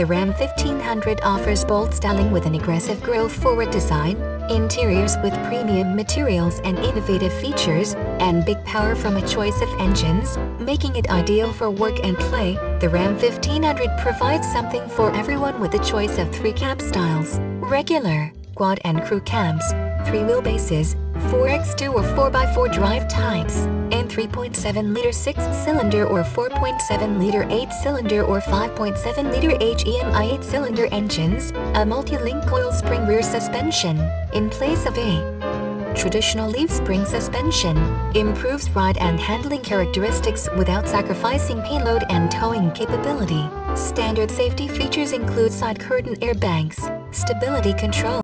The Ram 1500 offers bold styling with an aggressive grille-forward design, interiors with premium materials and innovative features, and big power from a choice of engines, making it ideal for work and play. The Ram 1500 provides something for everyone with a choice of three cab styles, regular, quad and crew cabs, three wheelbases, 4x2 or 4x4 drive types, 3.7-liter 6-cylinder or 4.7-liter 8-cylinder or 5.7-liter HEMI 8-cylinder engines, a multi-link coil spring rear suspension, in place of a traditional leaf spring suspension, improves ride and handling characteristics without sacrificing payload and towing capability. Standard safety features include side curtain airbags, stability control,